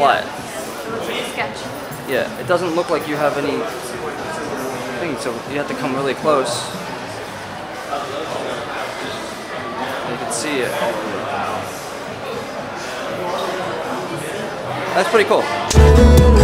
flat. It looks like a sketch. Yeah, it doesn't look like you have any thing, so you have to come really close. You can see it. That's pretty cool.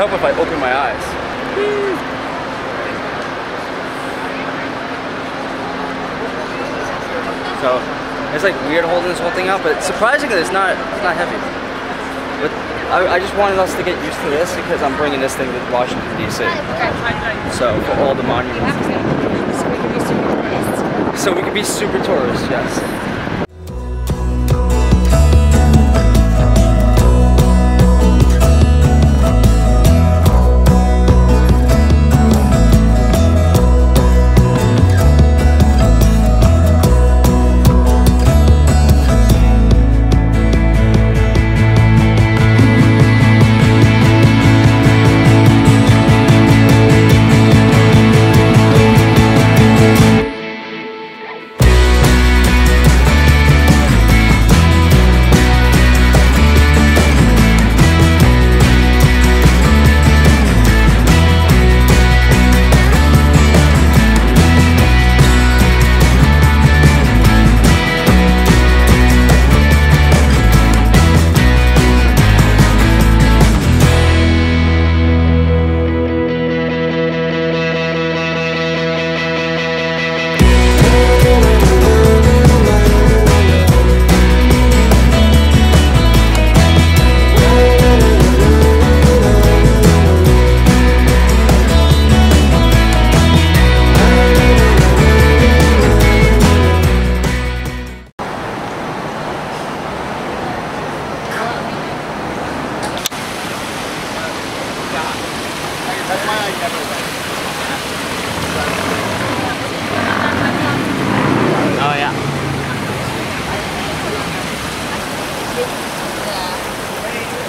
Help if I open my eyes. So it's like weird holding this whole thing out, but surprisingly, it's not it's not heavy. But I, I just wanted us to get used to this because I'm bringing this thing to Washington D.C. So for all the monuments, so we could be super tourists. Yes.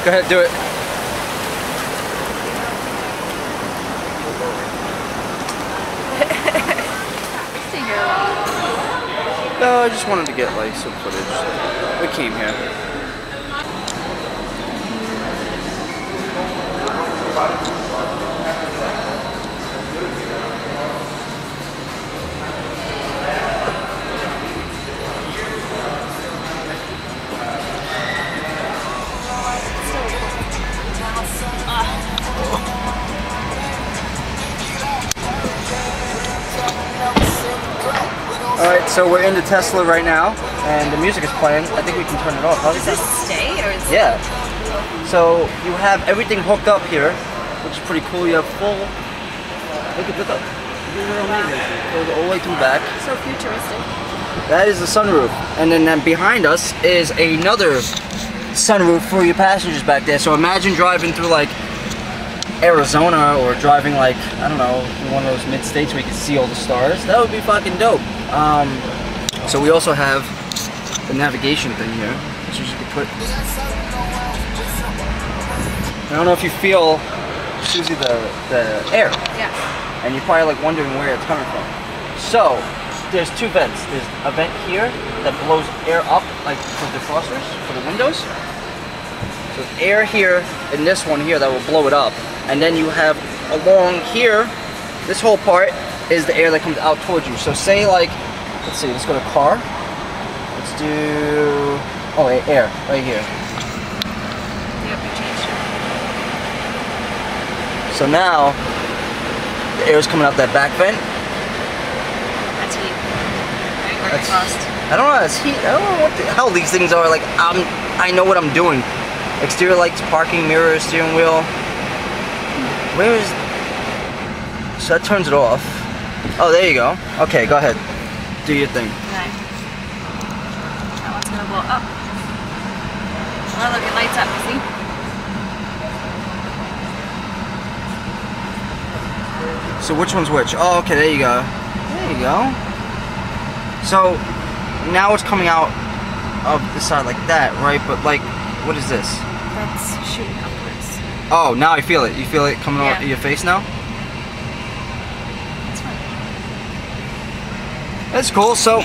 Go ahead, do it. Stay here a while. No, I just wanted to get like some footage. We came here. So we're in the Tesla right now, and the music is playing. I think we can turn it off. Does this stay or is Yeah. So you have everything hooked up here, which is pretty cool. You have full. Look at look up. These are amazing. Goes all the way through back. so futuristic? That is the sunroof, and then, then behind us is another sunroof for your passengers back there. So imagine driving through like Arizona or driving like I don't know one of those mid states where you can see all the stars. That would be fucking dope. Um, so we also have the navigation thing here, which you can put. I don't know if you feel, Susie, the the air Yeah. and you're probably like wondering where it's coming from. So, there's two vents. There's a vent here that blows air up, like for the defrosters, for the windows. So there's air here, and this one here that will blow it up. And then you have along here, this whole part is the air that comes out towards you. So say like, let's see, let's go to car. Let's do, oh wait, air, right here. Yep, we changed it. So now, the air is coming out that back vent. That's heat. Right, That's-. I don't know. It's heat. I don't know what the hell these things are. Like I'm, I know what I'm doing. Exterior lights, parking mirror, steering wheel. Where is? So that turns it off. Oh, there you go. Okay, go ahead. Do your thing. Okay. That one's gonna blow up. Oh, look, it lights up, see? So which one's which? Oh, okay. There you go. There you go. So now it's coming out of the side like that, right? But like, what is this? That's shooting upwards. Oh, now I feel it. You feel it coming Yeah. your face now? That's fine. That's cool. So,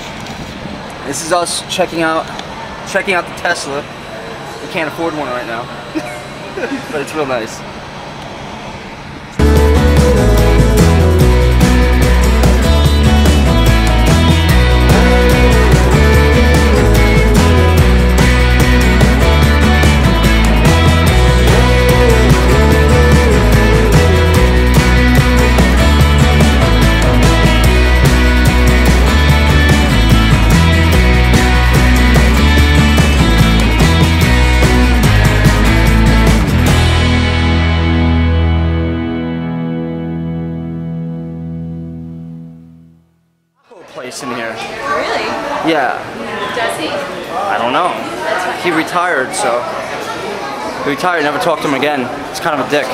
this is us checking out, checking out the Tesla. We can't afford one right now, but it's real nice. Know. He retired, so he retired. Never talked to him again. It's kind of a dick.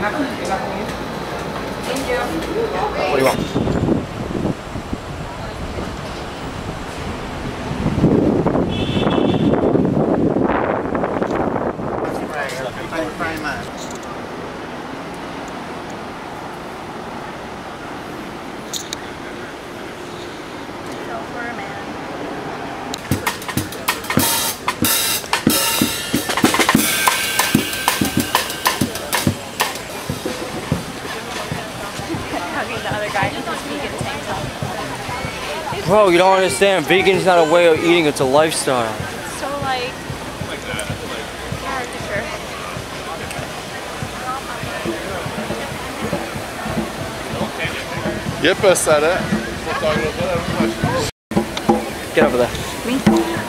What do you Bro, you don't understand. Vegan is not a way of eating, it's a lifestyle. So like Like that. caricature. Gör pussare. Get over there. Me?